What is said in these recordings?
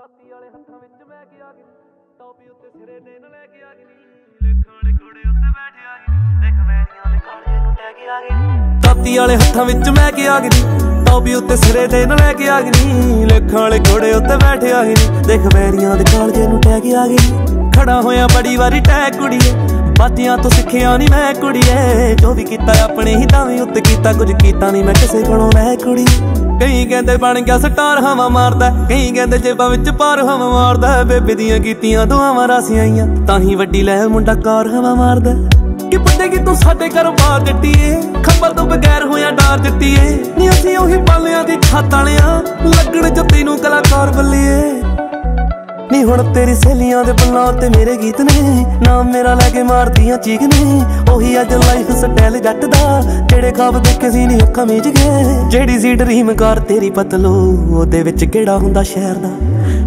ਦਾਤੀ ਵਾਲੇ ਹੱਥਾਂ ਵਿੱਚ ਮੈਂ ਕੇ ਆ ਗਈ। ਟੋਪੀ ਉੱਤੇ ਸਿਰੇ ਦੇ ਨਾ ਲੈ ਕੇ ਆ ਗਈ। ਲੇਖਾਂ ਵਾਲੇ ਘੋੜੇ ਉੱਤੇ ਬੈਠੇ ਆ ਗਈ ਦੇਖ ਵੈਰੀਆਂ ਦੇ ਕਾਲਜੇ ਨੂੰ ਟੈ ਕੇ ਆ ਗਈ ਦਾਤੀ ਵਾਲੇ ਹੱਥਾਂ ਵਿੱਚ ਮੈਂ ਕੇ ਆ ਗਈ। ਟੋਪੀ ਉੱਤੇ ਸਿਰੇ ਦੇ ਲੈ ਕੇ ਆ ਗਈ। ਲੇਖਾਂ ਵਾਲੇ ਘੋੜੇ ਉੱਤੇ ਬੈਠੇ ਆ ਗਈ ਦੇਖ ਵੈਰੀਆਂ ਦੇ ਕਾਲਜੇ ਨੂੰ ਟੈ ਕੇ ਆ ਗਈ ਖੜਾ ਹੋਇਆ ਬੜੀ ਵਾਰੀ ਟੈ ਕੁੜੀਏ। ਬਾਤੀਆਂ ਤੋਂ ਸਿੱਖਿਆ ਨਹੀਂ ਮੈਂ ਕੁੜੀਏ। ਜੋ ਵੀ ਕੀਤਾ ਆਪਣੇ ਹੀ ਦਾਵੇਂ ਉੱਤੇ ਕੀਤਾ, ਕੁਝ ਕੀਤਾ ਨਹੀਂ ਮੈਂ ਕਿਸੇ ਕੋਲੋਂ ਲੈ ਕੁੜੀ। ਕਈ ਕਹਿੰਦੇ ਬਣ ਗਿਆ ਸਟਾਰ ਹਵਾ ਮਾਰਦਾ, ਕਈ ਕਹਿੰਦੇ ਜੇਬਾਂ ਵਿੱਚ ਪਾਰ ਹਵਾ ਮਾਰਦਾ। ਬੇਬੇ ਦੀਆਂ ਕੀਤੀਆਂ ਦੁਆਵਾਂ ਰਾਸੀਆਂ ਆਈਆਂ, ਤਾਂ ਹੀ ਵੱਡੀ ਲੈ ਮੁੰਡਾ ਕਾਰ ਹਵਾ ਮਾਰਦਾ। ਕਿ ਪੁੱਤੇ ਕਿ ਤੂੰ ਸਾਡੇ ਘਰੋਂ ਬਾਹਰ ਜੱਟੀਏ ਖੰਭਾਂ ਤੋਂ ਬਗੈਰ ਹੋਇਆ ਡਾਰ ਦਿੱਤੀ ਏ ਨੀ ਅਸੀਂ ਉਹੀ ਪਾਲਿਆਂ ਦੀ ਛੱਤ ਵਾਲਿਆਂ ਨੀ ਹੁਣ ਤੇਰੀ ਸਹੇਲੀਆਂ ਦੇ ਬੁੱਲਾਂ ਤੇ ਮੇਰੇ ਗੀਤ ਨੇ, ਨਾਮ ਮੇਰਾ ਲੈ ਕੇ ਮਾਰਦੀਆਂ ਚੀਕ ਨੇ। ਉਹੀ ਅੱਜ ਲਾਈਫ ਸਟਾਈਲ ਜੱਟ ਦਾ ਜਿਹੜੇ ਖਾਬ ਦੇਖੇ ਸੀ ਨੀ ਅੱਖਾਂ ਮੀਚ ਗਏ ਜਿਹੜੀ ਸੀ ਡ੍ਰੀਮ ਕਾਰ ਤੇਰੀ ਪਤਲੋ, ਉਹਦੇ ਵਿੱਚ ਕਿਹੜਾ ਹੁੰਦਾ ਸ਼ਹਿਰ ਦਾ?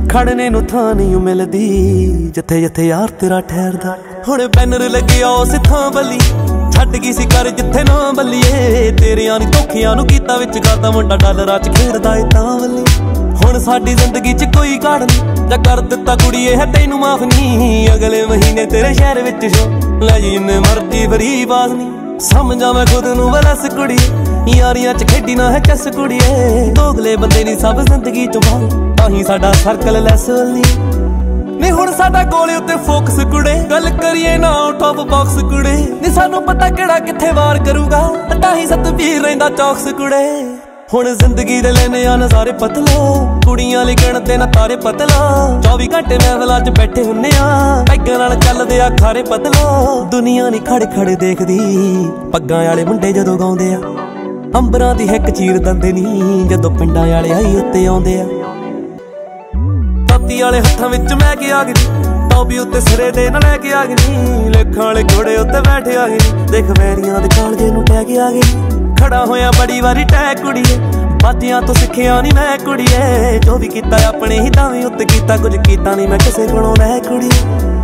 ਖੜਨੇ ਨੂੰ ਥਾਂ ਨਹੀਂ ਮਿਲਦੀ, ਜਿੱਥੇ ਜਿੱਥੇ ਯਾਰ ਤੇਰਾ ਠਹਿਰਦਾ। ਹੁਣ ਬੈਨਰ ਲੱਗਿਆ ਉਸ ਥਾਂ ਬੱਲੀ ਛੱਡ ਗਈ ਸੀ ਕਰ ਜਿੱਥੇ ਨਾ ਬੱਲੀਏ। ਤੇਰੀਆਂ ਨੀ ਧੋਖਿਆਂ ਨੂੰ ਕੀਤਾ ਵਿੱਚ ਗਾਦਾ ਮੁੰਡਾ ਡਾਲਰਾਂ 'ਚ ਖੇਡਦਾ ਏ ਤਾਂ ਬੱਲੀ ਹੁਣ ਸਾਡੀ ਜ਼ਿੰਦਗੀ 'ਚ ਕੋਈ ਕਾੜ ਨਹੀਂ। ਜਾਂ ਕਰ ਦਿੱਤਾ ਕੁੜੀਏ ਹੈ ਤੈਨੂੰ ਮਾਫ ਨਹੀਂ। ਅਗਲੇ ਮਹੀਨੇ ਤੇਰੇ ਸ਼ਹਿਰ ਵਿੱਚ ਸ਼ੋ ਲੈ ਜਿੰਨੇ ਮਰਦੀ ਫਰੀ ਬਾਜ਼ ਨਹੀਂ। ਸਮਝਾਂ ਮੈਂ ਖੁਦ ਨੂੰ ਵਰਸ ਕੁੜੀ। ਯਾਰੀਆਂ 'ਚ ਖੇਡੀ ਨਾ ਹੈ ਚੱਸ ਕੁੜੀਏ। ਦੋਗਲੇ ਬੰਦੇ ਨਹੀਂ ਸਭ ਜ਼ਿੰਦਗੀ 'ਚ ਬਾਹਰ ਤਾਂ ਹੀ ਸਾਡਾ ਸਰਕਲ ਲੈਸ ਨਹੀਂ। ਨੀ ਹੁਣ ਸਾਡਾ ਗੋਲੇ ਉੱਤੇ ਫੋਕਸ ਕੁੜੇ। ਗੱਲ ਕਰੀਏ ਨਾ ਆਊਟ ਆਫ ਬਾਕਸ ਕੁੜੇ। ਨੀ ਸਾਨੂੰ ਪਤਾ ਕਿਹੜਾ ਕਿੱਥੇ ਵਾਰ ਕਰੂਗਾ। ਤਾਂ ਹੀ ਸਤਵੀਰ ਰਹਿੰਦਾ ਚੌਕਸ ਕੁੜੇ। ਹੁਣ ਜ਼ਿੰਦਗੀ ਦੇ ਲੈਨੇ ਆ ਨਜ਼ਾਰੇ ਪਤਲੋ। ਕੁੜੀਆਂ ਲਈ ਗਿਣਦੇ ਨਾ ਤਾਰੇ ਪਤਲਾ। 24 ਘੰਟੇ ਮਹਿਫਲਾਂ 'ਚ ਬੈਠੇ ਹੁੰਨੇ ਆ। ਪੈਗਾਂ ਨਾਲ ਚੱਲਦੇ ਆ ਖਾਰੇ ਪਤਲੋ। ਦੁਨੀਆ ਨਹੀਂ ਖੜ ਖੜ ਦੇਖਦੀ। ਪੱਗਾਂ ਵਾਲੇ ਮੁੰਡੇ ਜਦੋਂ ਗਾਉਂਦੇ ਆ, ਅੰਬਰਾਂ ਦੀ ਹਿੱਕ ਚੀਰ ਦਿੰਦੇ ਨਹੀਂ ਜਦੋਂ ਪਿੰਡਾਂ ਵਾਲੇ ਆਈ ਉੱਤੇ ਆਉਂਦੇ ਆ। ਦਾਤੀ ਵਾਲੇ ਹੱਥਾਂ ਵਿੱਚ ਮੈਂ ਕੇ ਆ ਗਈ? ਟੋਪੀ ਉੱਤੇ ਸਿਰੇ ਦੇ ਨਾ ਲੈ ਕੇ ਆ ਗਈ ਲੇਖਾਂ ਵਾਲੇ ਘੋੜੇ ਉੱਤੇ ਬੈਠੇ ਆ ਗਈ ਨੀ। ਦੇਖ ਵੈਰੀਆਂ ਦੇ ਕਾਲਜੇ ਨੂੰ ਟੈ ਕੇ ਆ ਗਈ ਖੜਾ ਹੋਇਆ ਬੜੀ ਵਾਰੀ ਟੈ ਕੁੜੀਏ। ਬਾਤੀਆਂ ਤੋਂ ਸਿੱਖਿਆ ਨਹੀਂ ਮੈਂ ਕੁੜੀਏ। ਜੋ ਵੀ ਕੀਤਾ ਆਪਣੇ ਹੀ ਦਾਵੇਂ ਉੱਤੇ ਕੀਤਾ, ਕੁਝ ਕੀਤਾ ਨਹੀਂ ਮੈਂ ਕਿਸੇ ਕੋਲੋਂ ਲੈ ਕੁੜੀਏ।